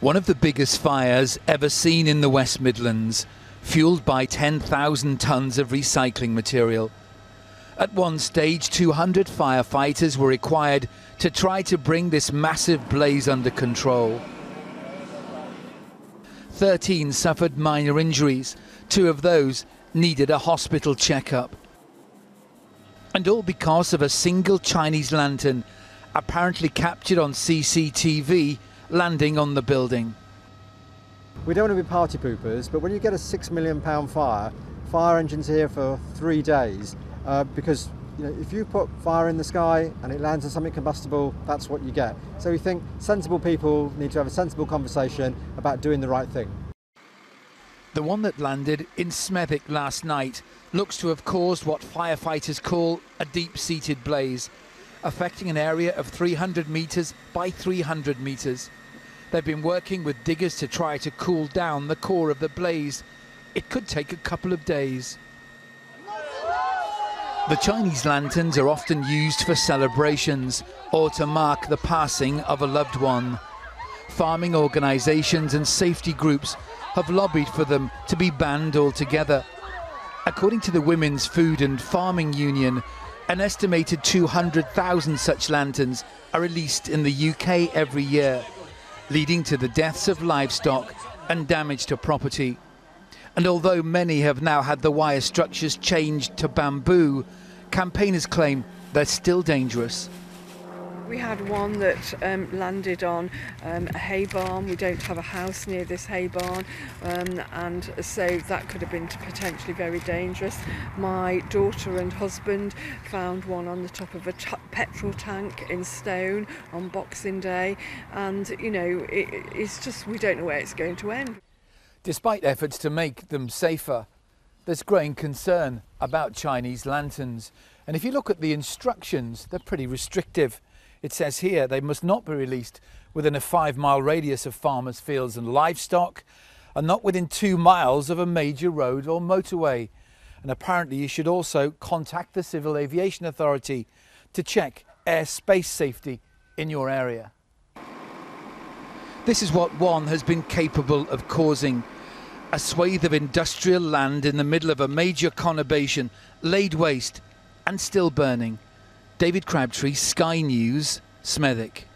One of the biggest fires ever seen in the West Midlands, fueled by 10,000 tonnes of recycling material. At one stage, 200 firefighters were required to try to bring this massive blaze under control. 13 suffered minor injuries. Two of those needed a hospital checkup. And all because of a single Chinese lantern, apparently captured on CCTV landing on the building. We don't want to be party poopers, but when you get a six million pound fire, fire engines here for three days, uh, because you know, if you put fire in the sky and it lands on something combustible, that's what you get. So we think sensible people need to have a sensible conversation about doing the right thing. The one that landed in Smethwick last night looks to have caused what firefighters call a deep-seated blaze, affecting an area of 300 metres by 300 metres. They've been working with diggers to try to cool down the core of the blaze. It could take a couple of days. The Chinese lanterns are often used for celebrations or to mark the passing of a loved one. Farming organisations and safety groups have lobbied for them to be banned altogether. According to the Women's Food and Farming Union, an estimated 200,000 such lanterns are released in the UK every year leading to the deaths of livestock and damage to property. And although many have now had the wire structures changed to bamboo, campaigners claim they're still dangerous. We had one that um, landed on um, a hay barn. We don't have a house near this hay barn, um, and so that could have been potentially very dangerous. My daughter and husband found one on the top of a petrol tank in Stone on Boxing Day, and you know, it, it's just we don't know where it's going to end. Despite efforts to make them safer, there's growing concern about Chinese lanterns. And if you look at the instructions, they're pretty restrictive. It says here they must not be released within a five mile radius of farmers' fields and livestock, and not within two miles of a major road or motorway. And apparently, you should also contact the Civil Aviation Authority to check airspace safety in your area. This is what one has been capable of causing. A swathe of industrial land in the middle of a major conurbation laid waste and still burning. David Crabtree, Sky News, Smethwick.